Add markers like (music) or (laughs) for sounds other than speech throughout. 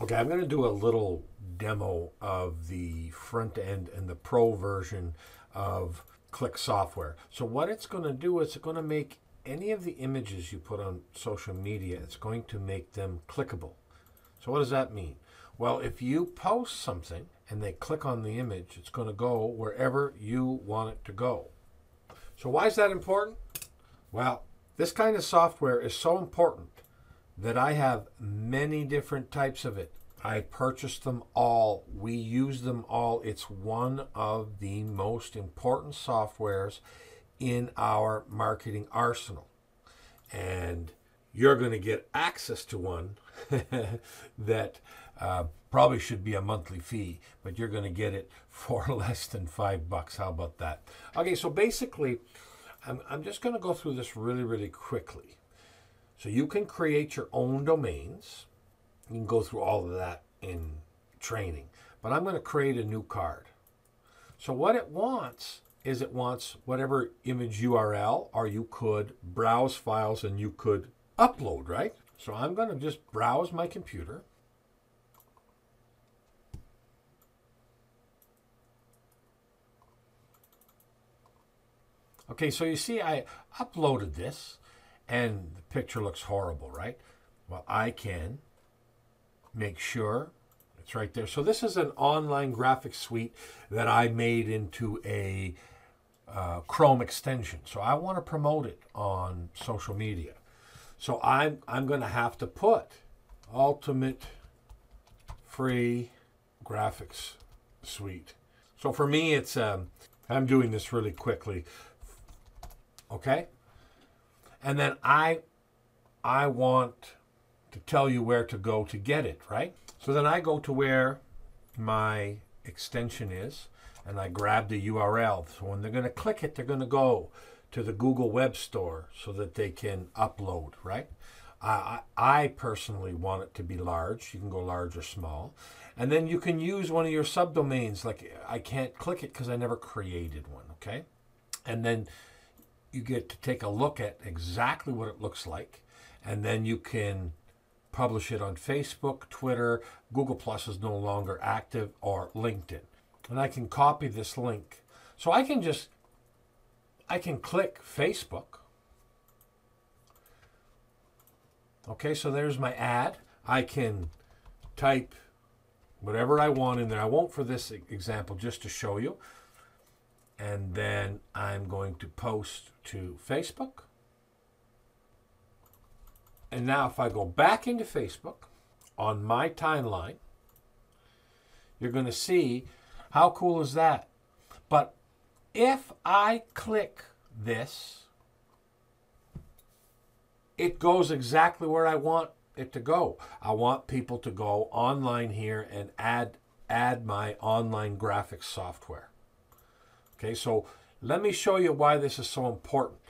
Okay, I'm going to do a little demo of the front end and the pro version of Clk software. So what it's going to do is it's going to make any of the images you put on social media, it's going to make them clickable. So what does that mean? Well, if you post something and they click on the image, it's going to go wherever you want it to go. So why is that important? Well, this kind of software is so important that I have many different types of it. I purchased them all. We use them all. It's one of the most important softwares in our marketing arsenal. And you're going to get access to one (laughs) that uh, probably should be a monthly fee, but you're going to get it for (laughs) less than five bucks. How about that? Okay, so basically, I'm, I'm just going to go through this really, really quickly. So you can create your own domains. You can go through all of that in training. But I'm going to create a new card. So what it wants is it wants whatever image URL or you could browse files and you could upload, right? So I'm going to just browse my computer. Okay, so you see I uploaded this and the picture looks horrible, right? Well, I can make sure it's right there. So this is an online graphic suite that I made into a uh, Chrome extension. So I want to promote it on social media. So I'm, I'm going to have to put ultimate free graphics suite. So for me, it's um, I'm doing this really quickly. Okay, and then I I want to tell you where to go to get it, right? So then I go to where my extension is and I grab the URL. So when they're going to click it, they're going to go to the Google Web Store so that they can upload, right? I, I personally want it to be large. You can go large or small. And then you can use one of your subdomains. Like I can't click it because I never created one, okay? And then you get to take a look at exactly what it looks like. And then you can publish it on Facebook, Twitter, Google Plus is no longer active, or LinkedIn. And I can copy this link. So I can just, I can click Facebook. Okay, so there's my ad. I can type whatever I want in there. I won't for this example, just to show you. And then I'm going to post to Facebook. And now if I go back into Facebook on my timeline, you're going to see how cool is that? But if I click this, it goes exactly where I want it to go. I want people to go online here and add add my online graphics software. Okay, so let me show you why this is so important.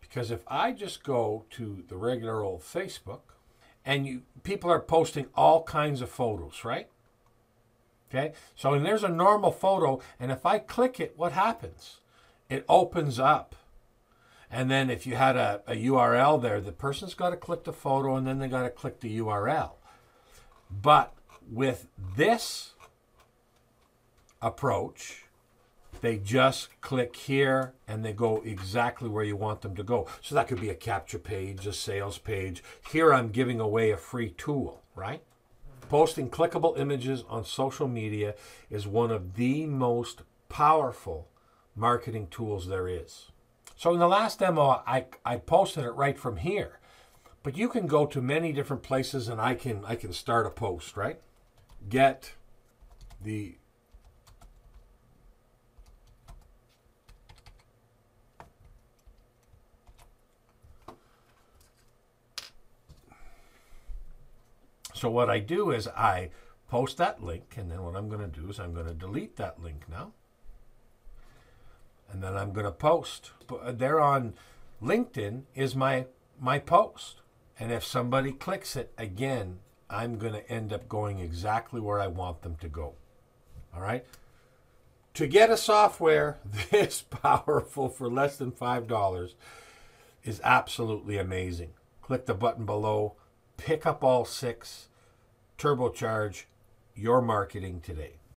Because if I just go to the regular old Facebook, and you people are posting all kinds of photos, right? Okay, so and there's a normal photo, and if I click it, what happens? It opens up. And then if you had a, a URL there, the person's got to click the photo and then they got to click the URL. But with this approach, they just click here and they go exactly where you want them to go. So that could be a capture page, a sales page. Here I'm giving away a free tool, right? Posting clickable images on social media is one of the most powerful marketing tools there is. So in the last demo, I, I posted it right from here. But you can go to many different places and I can I can start a post, right? Get the So what I do is I post that link, and then what I'm going to do is I'm going to delete that link now. And then I'm going to post. Uh, there on LinkedIn is my my post. And if somebody clicks it again, I'm going to end up going exactly where I want them to go. All right? To get a software (laughs) this powerful for less than $5 is absolutely amazing. Click the button below pick up all six, turbocharge your marketing today.